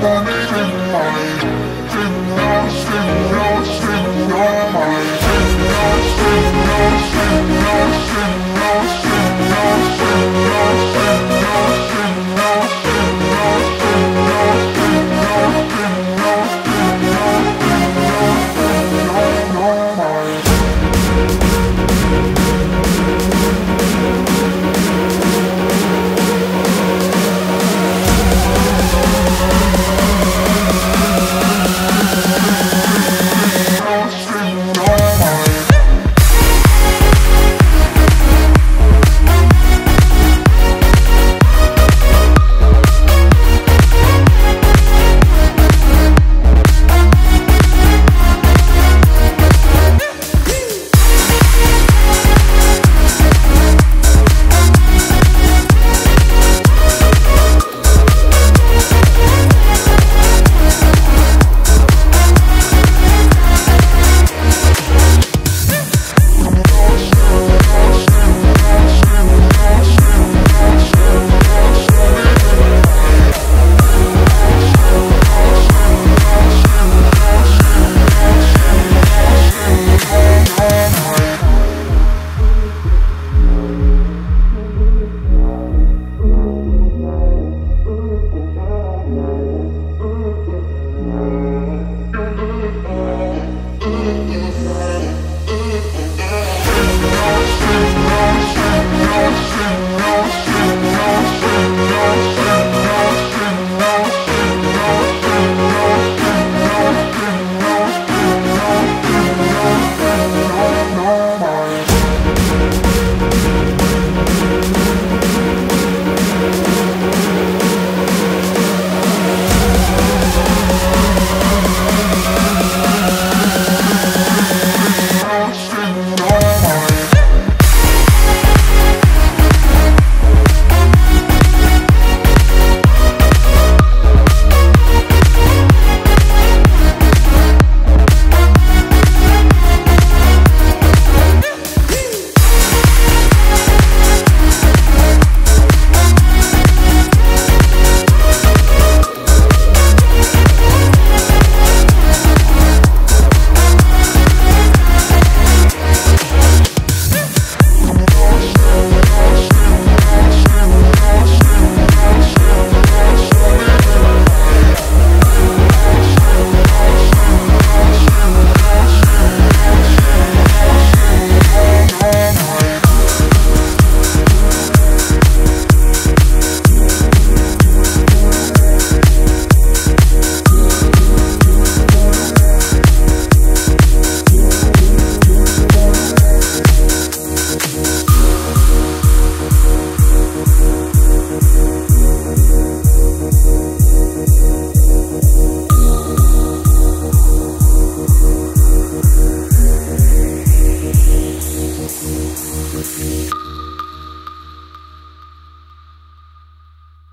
back.